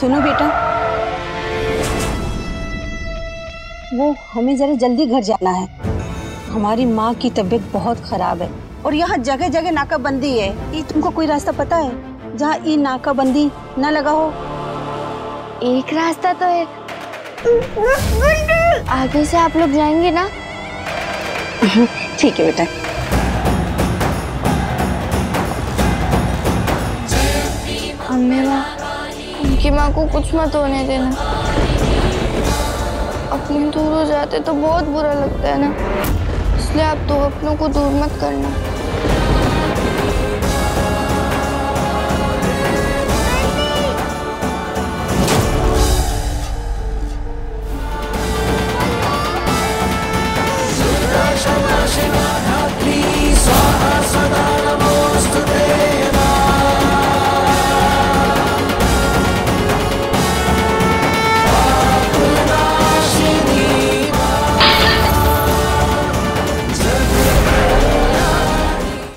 सुनो बेटा। वो हमें जरा जल्दी घर जाना है। हमारी माँ की तबीयत बहुत खराब है। और यहाँ जगह जगह नाकाबंदी है। ये तुमको कोई रास्ता पता है? जहाँ ये नाकाबंदी ना लगा हो। एक रास्ता तो है। आगे से आप लोग जाएँगे ना? ठीक है बेटा। अम्मी माँ उनकी माँ को कुछ मत होने देना। अपने दूर हो जाते तो बहुत बुरा लगता है ना? इसलिए आप दो अपनों को दूर मत करना।